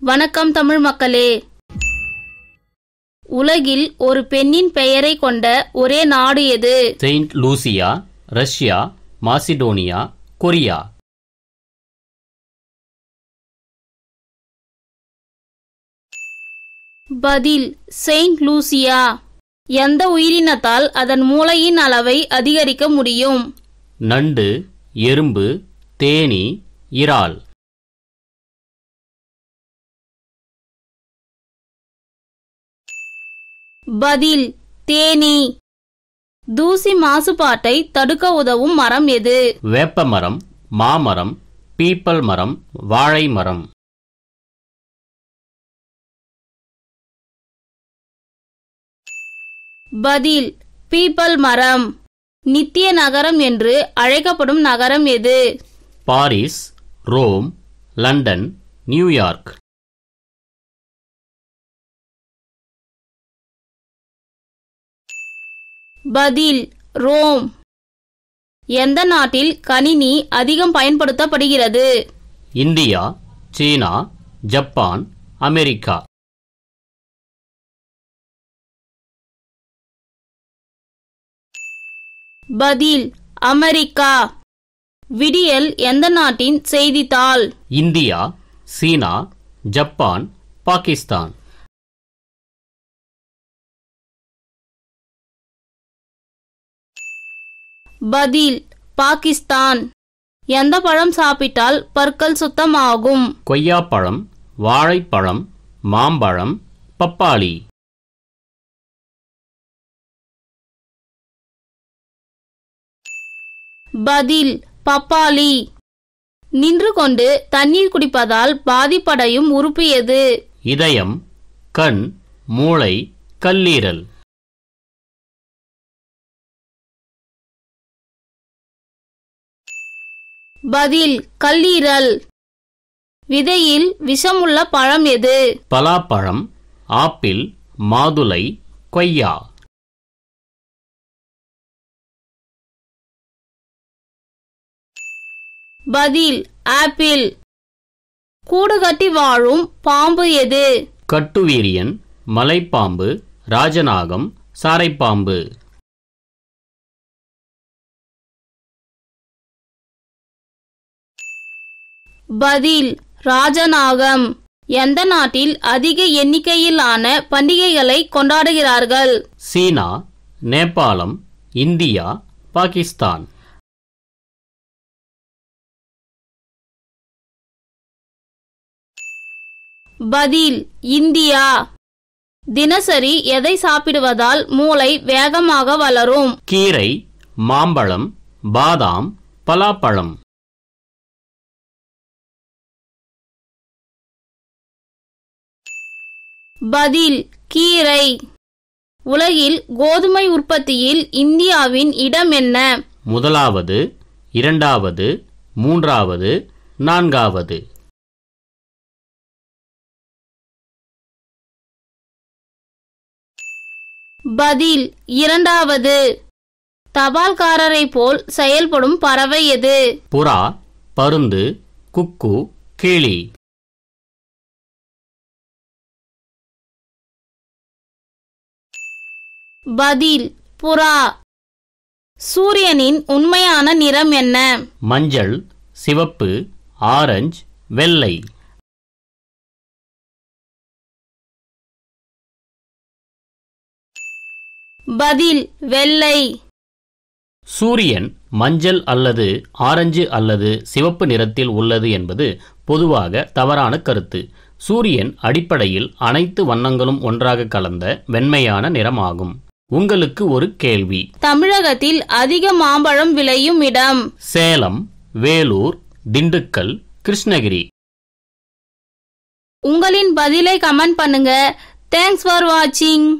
வணக்கம் தமிழ் மக்களே. உலகில் ஒரு பெண்ணின் பெயரை கொண்ட ஒரே நாடு எது? Saint Lucia Russia Macedonia Korea. பதில் செயின்ட் லூசியா. எந்த உயிரினத்தால் அதன் மூளையின் அளவை அதிகரிக்க முடியும்? நண்டு எறும்பு தேனி இறால். பதில் தேனீ. தூசி மாசுபாட்டை தடுக்க உதவும் மரம் எது? வேப்ப மரம் மாமரம் பீப்பல் மரம் வாழை மரம். பதில் பீப்பல் மரம். நித்திய நகரம் என்று அழைக்கப்படும் நகரம் எது? Paris Rome London New York. பதில் ரோம். எந்த நாட்டில் கணினி அதிகம் பயன்படுத்தப்படுகிறது? இந்தியா சீனா ஜப்பான் அமெரிக்கா. பதில் அமெரிக்கா. விடியல் எந்த நாட்டின் செய்தித்தாள்? இந்தியா சீனா ஜப்பான் பாகிஸ்தான். பதில் பாகிஸ்தான். எந்த பழம் சாப்பிட்டால் பற்கள் சுத்தமாகும்? கொய்யாப்பழம் வாழைப்பழம் மாம்பழம் பப்பாளி. பதில் பப்பாளி. நின்று கொண்டு தண்ணீர் குடிப்பதால் பாதிப்படையும் உறுப்பு எது? இதயம் கண் மூளை கல்லீரல். பதில் கல்லீரல். விதையில் விஷமுள்ள பழம் எது? பலாப்பழம் ஆப்பிள் மாதுளை கொய்யா. பதில் ஆப்பிள். கூடு கட்டி வாழும் பாம்பு எது? கட்டுவீரியன் மலைப்பாம்பு ராஜநாகம் சாரைப்பாம்பு. பதில் ராஜநாகம். எந்த நாட்டில் அதிக எண்ணிக்கையிலான பண்டிகைகளை கொண்டாடுகிறார்கள்? சீனா நேபாளம் இந்தியா பாகிஸ்தான். பதில் இந்தியா. தினசரி எதை சாப்பிடுவதால் மூளை வேகமாக வளரும்? கீரை மாம்பழம் பாதாம் பலாப்பழம். பதில் கீரை. உலகில் கோதுமை உற்பத்தியில் இந்தியாவின் இடம் என்ன? முதலாவது இரண்டாவது மூன்றாவது நான்காவது. பதில் இரண்டாவது. தபால்காரரை போல் செயல்படும் பறவை எது? புறா பருந்து குக்கு கிளி பதில் புறா. சூரியனின் உண்மையான நிறம் என்ன? மஞ்சள் சிவப்பு ஆரஞ்சு வெள்ளை. பதில் வெள்ளை. சூரியன் மஞ்சள் அல்லது ஆரஞ்சு அல்லது சிவப்பு நிறத்தில் உள்ளது என்பது பொதுவாக தவறான கருத்து. சூரியன் அடிப்படையில் அனைத்து வண்ணங்களும் ஒன்றாக கலந்த வெண்மையான நிறமாகும். உங்களுக்கு ஒரு கேள்வி. தமிழகத்தில் அதிக மாம்பழம் விளையும் இடம். சேலம் வேலூர் திண்டுக்கல் கிருஷ்ணகிரி. உங்களின் பதிலை கமெண்ட் பண்ணுங்க. தேங்க்ஸ் ஃபார் வாட்சிங்